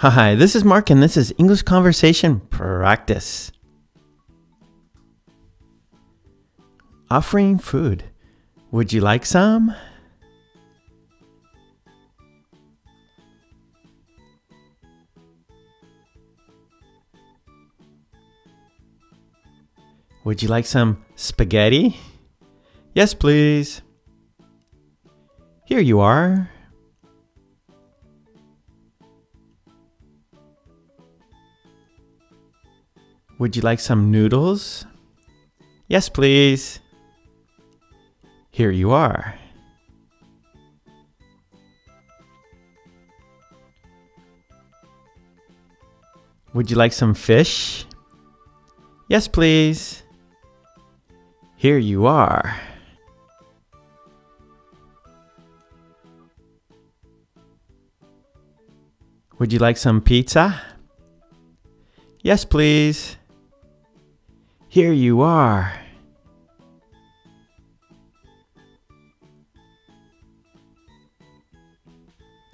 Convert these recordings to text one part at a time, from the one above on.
Hi, this is Mark, and this is English Conversation Practice. Offering food. Would you like some? Would you like some spaghetti? Yes, please. Here you are. Would you like some noodles? Yes, please. Here you are. Would you like some fish? Yes, please. Here you are. Would you like some pizza? Yes, please. Here you are.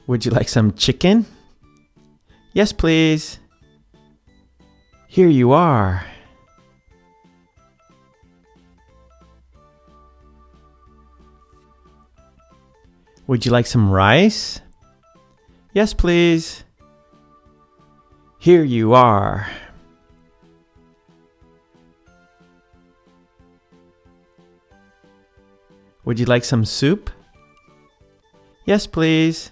Would you like some chicken? Yes, please. Here you are. Would you like some rice? Yes, please. Here you are. Would you like some soup? Yes, please.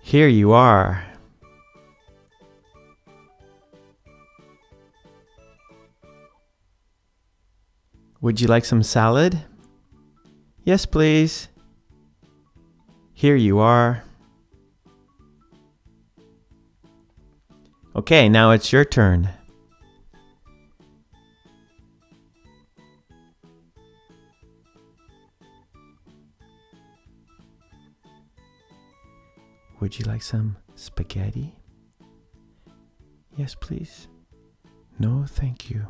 Here you are. Would you like some salad? Yes, please. Here you are. Okay, now it's your turn. Would you like some spaghetti? Yes, please. No, thank you.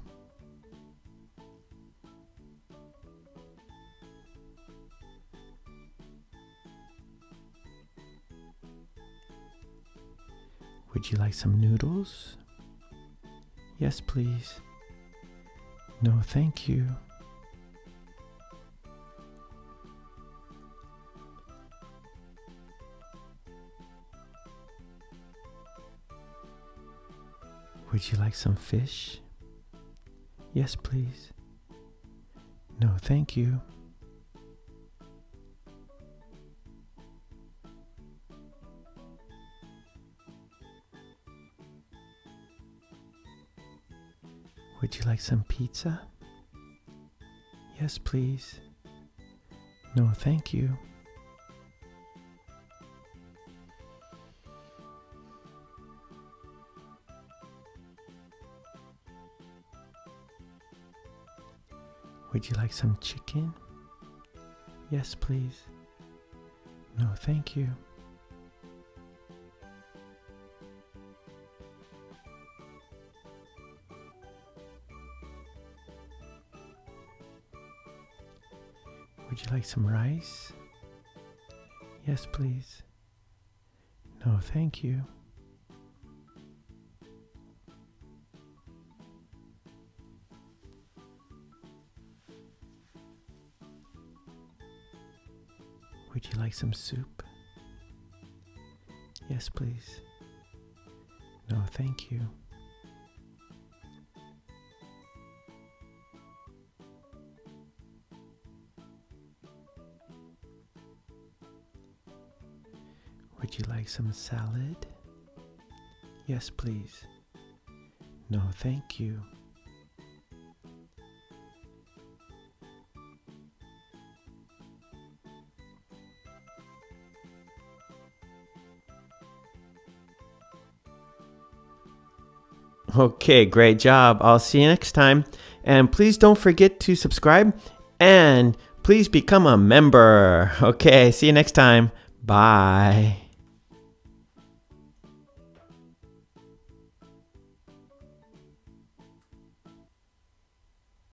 Would you like some noodles? Yes, please. No, thank you. Would you like some fish? Yes, please. No, thank you. Would you like some pizza? Yes, please. No, thank you. Would you like some chicken? Yes, please. No, thank you. Would you like some rice? Yes, please. No, thank you. Would you like some soup? Yes, please. No, thank you. Would you like some salad? Yes, please. No, thank you. Okay, great job. I'll see you next time. And please don't forget to subscribe and please become a member. Okay, see you next time. Bye.